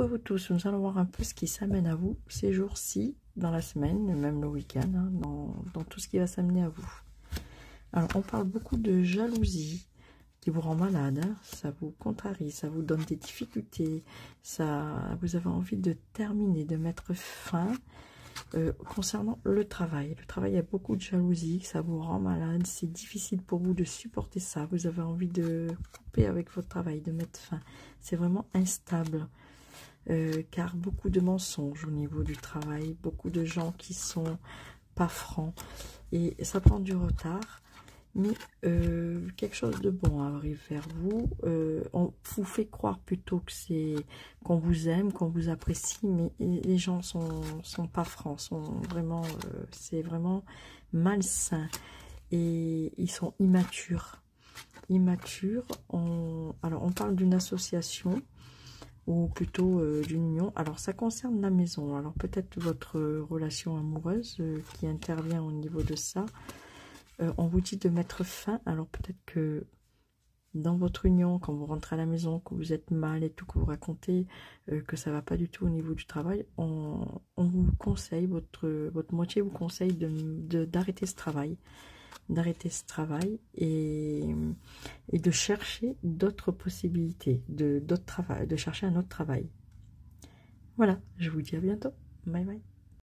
à vous tous, nous allons voir un peu ce qui s'amène à vous ces jours-ci, dans la semaine, même le week-end, hein, dans, tout ce qui va s'amener à vous. Alors, on parle beaucoup de jalousie qui vous rend malade, hein. ça vous contrarie, ça vous donne des difficultés, ça, vous avez envie de terminer, de mettre fin euh, concernant le travail. Le travail, il y a beaucoup de jalousie, ça vous rend malade, c'est difficile pour vous de supporter ça, vous avez envie de couper avec votre travail, de mettre fin. C'est vraiment instable. Euh, car beaucoup de mensonges au niveau du travail, beaucoup de gens qui sont pas francs, et ça prend du retard, mais euh, quelque chose de bon arrive vers vous. Euh, on vous fait croire plutôt que c'est qu'on vous aime, qu'on vous apprécie, mais les gens sont sont pas francs, c'est vraiment malsain et ils sont immatures. Immatures. Alors on parle d'une association ou plutôt euh, d'une union. Alors ça concerne la maison, alors peut-être votre relation amoureuse euh, qui intervient au niveau de ça. Euh, on vous dit de mettre fin, alors peut-être que dans votre union, quand vous rentrez à la maison, que vous êtes mal et tout, que vous racontez que ça va pas du tout au niveau du travail, on, vous conseille, votre, votre moitié vous conseille d'arrêter de, ce travail d'arrêter ce travail et, de chercher d'autres possibilités, de chercher un autre travail. Voilà, je vous dis à bientôt. Bye bye.